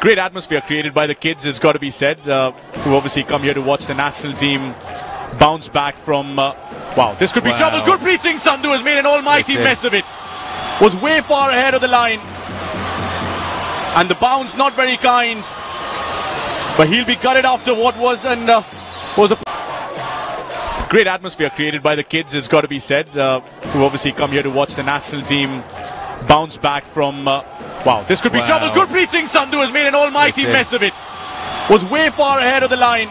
Great atmosphere created by the kids, has got to be said, uh, who obviously come here to watch the national team bounce back from. Uh, wow, this could be Wow. trouble. Gurpreet Singh Sandhu has made an almighty mess of it. Was way far ahead of the line. And the bounce not very kind. But he'll be gutted after what was and uh, was a great atmosphere created by the kids, has got to be said, uh, who obviously come here to watch the national team bounce back from. Uh, wow, this could be Wow. trouble. Gurpreet Singh Sandhu has made an almighty mess of it. Was way far ahead of the line.